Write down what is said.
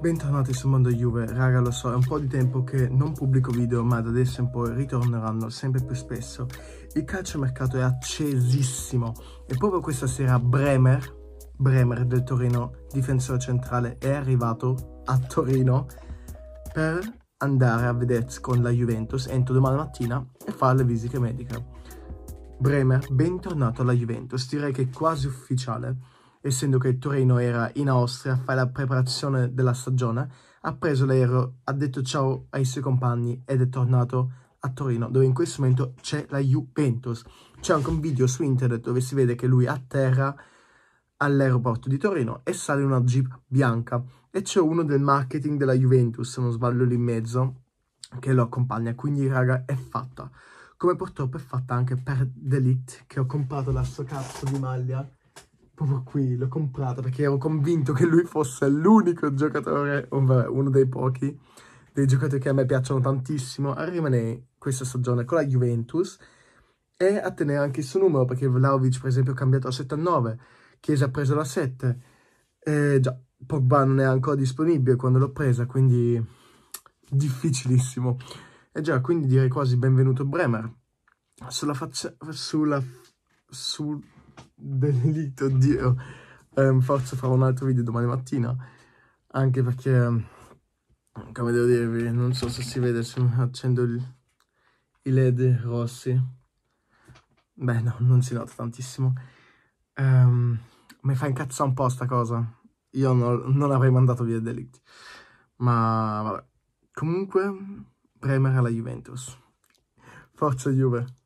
Bentornati sul mondo Juve, raga lo so, è un po' di tempo che non pubblico video ma da adesso in poi ritorneranno sempre più spesso. Il calciomercato è accesissimo e proprio questa sera Bremer, Bremer del Torino, difensore centrale, è arrivato a Torino per andare a vedersi con la Juventus entro domani mattina e fare le visite mediche. Bremer, bentornato alla Juventus, direi che è quasi ufficiale essendo che Torino era in Austria a fare la preparazione della stagione, ha preso l'aereo, ha detto ciao ai suoi compagni ed è tornato a Torino, dove in questo momento c'è la Juventus. C'è anche un video su internet dove si vede che lui atterra all'aeroporto di Torino e sale una jeep bianca e c'è uno del marketing della Juventus, se non sbaglio lì in mezzo, che lo accompagna, quindi raga è fatta. Come purtroppo è fatta anche per Delict, che ho comprato la sua cazzo di maglia proprio qui, l'ho comprato perché ero convinto che lui fosse l'unico giocatore, uno dei pochi, dei giocatori che a me piacciono tantissimo, a rimanere questa stagione con la Juventus e a tenere anche il suo numero, perché Vlaovic per esempio ha cambiato a 79, Chiesa ha preso la 7, e già, Pogba non è ancora disponibile quando l'ho presa, quindi difficilissimo. E già, quindi direi quasi benvenuto Bremer. Sulla faccia, sulla, sul delitto, oddio. Um, forse farò un altro video domani mattina, anche perché, come devo dirvi, non so se si vede se accendo il, i led rossi. Beh, no, non si nota tantissimo. Um, mi fa incazzare un po' sta cosa. Io non, non avrei mandato via Delict. Ma vabbè. Comunque, premere alla Juventus. Forza Juve.